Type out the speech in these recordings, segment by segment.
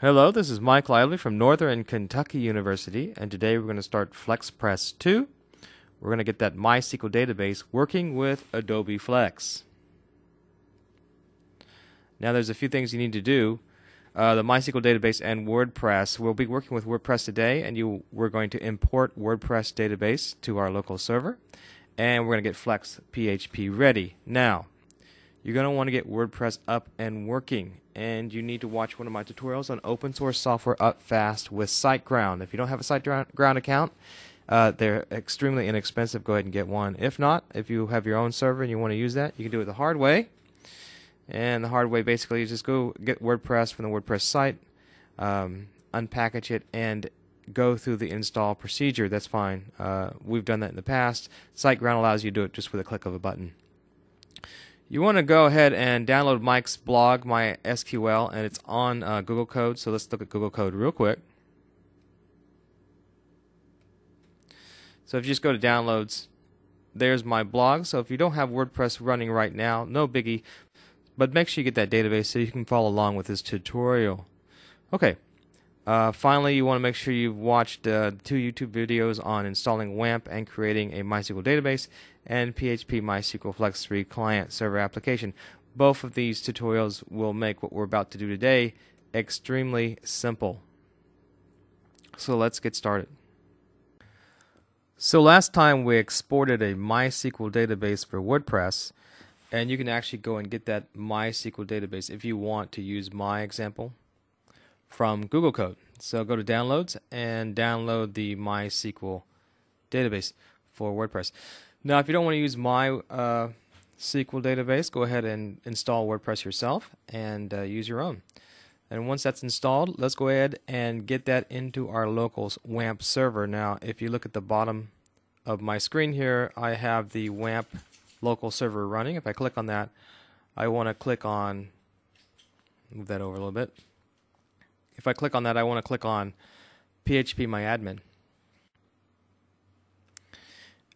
Hello, this is Mike Lively from Northern Kentucky University, and today we're going to start FlexPress 2. We're going to get that MySQL database working with Adobe Flex. Now, there's a few things you need to do. Uh, the MySQL database and WordPress. We'll be working with WordPress today, and you we're going to import WordPress database to our local server, and we're going to get Flex PHP ready. Now, you're going to want to get WordPress up and working and you need to watch one of my tutorials on open source software up fast with SiteGround. If you don't have a SiteGround account, uh, they're extremely inexpensive. Go ahead and get one. If not, if you have your own server and you want to use that, you can do it the hard way. And the hard way basically is just go get WordPress from the WordPress site, um, unpackage it, and go through the install procedure. That's fine. Uh, we've done that in the past. SiteGround allows you to do it just with a click of a button you want to go ahead and download Mike's blog, my SQL, and it's on uh, Google Code. So let's look at Google Code real quick. So if you just go to downloads, there's my blog. So if you don't have WordPress running right now, no biggie. But make sure you get that database so you can follow along with this tutorial. Okay. Uh, finally, you want to make sure you've watched uh, two YouTube videos on installing WAMP and creating a MySQL database and PHP MySQL Flex 3 client server application. Both of these tutorials will make what we're about to do today extremely simple. So let's get started. So last time we exported a MySQL database for WordPress and you can actually go and get that MySQL database if you want to use my example from Google Code. So go to downloads and download the MySQL database for WordPress. Now, if you don't want to use my uh, SQL database, go ahead and install WordPress yourself and uh, use your own. And once that's installed, let's go ahead and get that into our local WAMP server. Now, if you look at the bottom of my screen here, I have the WAMP local server running. If I click on that, I want to click on, move that over a little bit if I click on that, I want to click on PHP My Admin.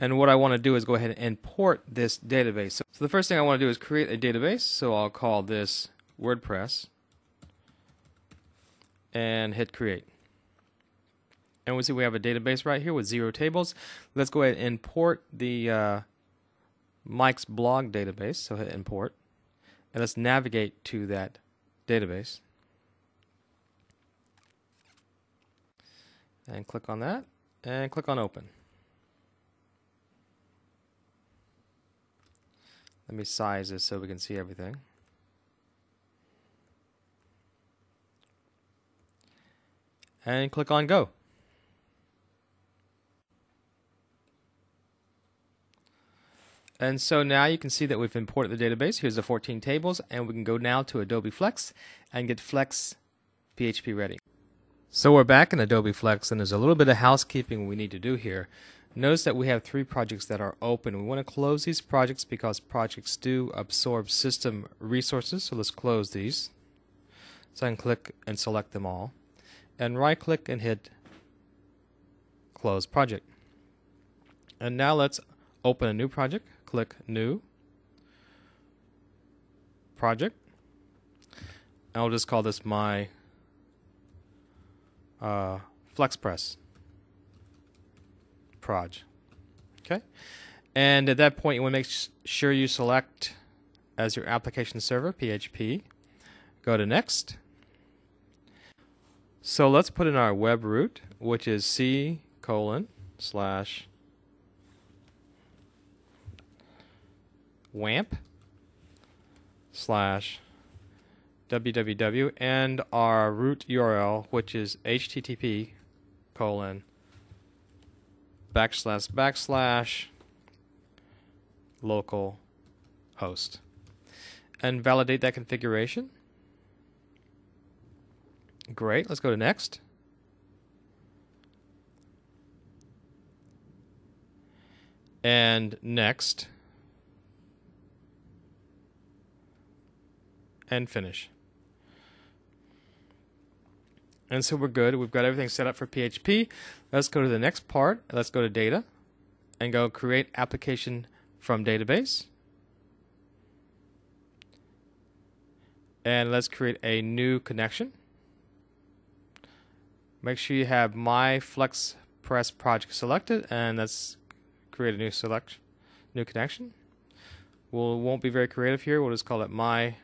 And what I want to do is go ahead and import this database. So, the first thing I want to do is create a database. So I'll call this WordPress and hit create. And we see we have a database right here with zero tables. Let's go ahead and import the uh, Mike's blog database. So hit import. And let's navigate to that database. And click on that and click on open. Let me size this so we can see everything. And click on go. And so now you can see that we've imported the database. Here's the 14 tables, and we can go now to Adobe Flex and get Flex PHP ready. So we're back in Adobe Flex and there's a little bit of housekeeping we need to do here. Notice that we have three projects that are open. We want to close these projects because projects do absorb system resources. So let's close these. So I can click and select them all. And right click and hit close project. And now let's open a new project. Click new project. I'll just call this my uh, FlexPress proj. Okay, and at that point you want to make sure you select as your application server PHP. Go to next. So let's put in our web root, which is c colon slash wamp slash www and our root URL, which is http colon backslash backslash local host and validate that configuration. Great, let's go to next. And next. And finish. And so we're good. We've got everything set up for PHP. Let's go to the next part. Let's go to data and go create application from database. And let's create a new connection. Make sure you have my FlexPress project selected, and let's create a new select, new connection. We'll won't be very creative here. We'll just call it my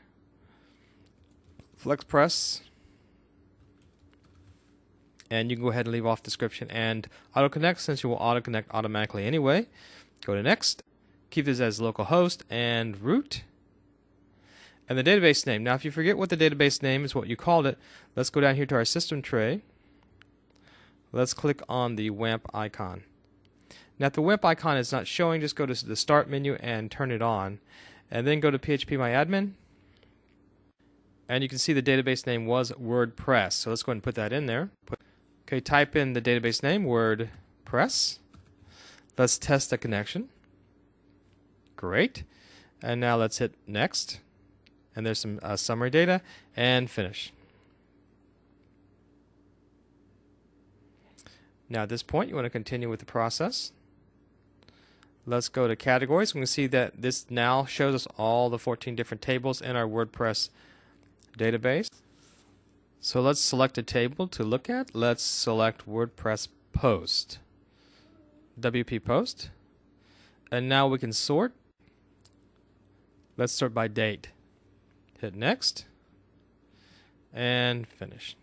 FlexPress and you can go ahead and leave off description and auto connect since you will auto connect automatically anyway. Go to next, keep this as localhost and root. And the database name. Now, if you forget what the database name is, what you called it, let's go down here to our system tray. Let's click on the WAMP icon. Now, if the WAMP icon is not showing, just go to the Start menu and turn it on. And then go to phpMyAdmin. And you can see the database name was WordPress. So let's go ahead and put that in there. Put Okay, type in the database name, WordPress. Let's test the connection. Great. And now let's hit next. And there's some uh, summary data and finish. Now at this point, you want to continue with the process. Let's go to categories. We can see that this now shows us all the 14 different tables in our WordPress database. So let's select a table to look at. Let's select WordPress post. WP post. And now we can sort. Let's sort by date. Hit next. And finish.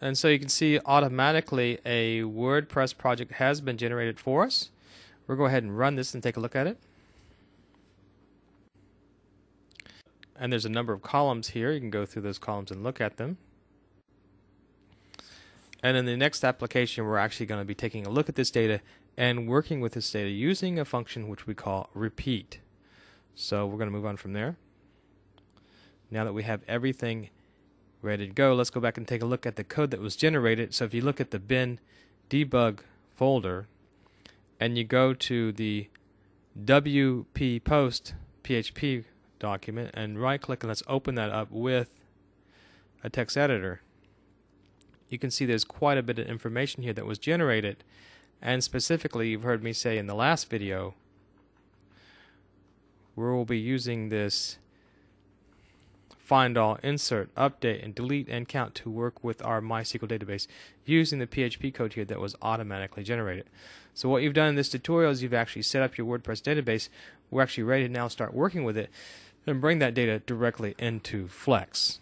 And so you can see automatically a WordPress project has been generated for us. We'll go ahead and run this and take a look at it. And there's a number of columns here. You can go through those columns and look at them. And in the next application, we're actually going to be taking a look at this data and working with this data using a function which we call repeat. So we're going to move on from there. Now that we have everything ready to go, let's go back and take a look at the code that was generated. So if you look at the bin debug folder and you go to the WP post PHP document and right click and let's open that up with a text editor. You can see there's quite a bit of information here that was generated and specifically you've heard me say in the last video we'll be using this find all, insert, update, and delete and count to work with our MySQL database using the PHP code here that was automatically generated. So what you've done in this tutorial is you've actually set up your WordPress database. We're actually ready to now start working with it and bring that data directly into Flex.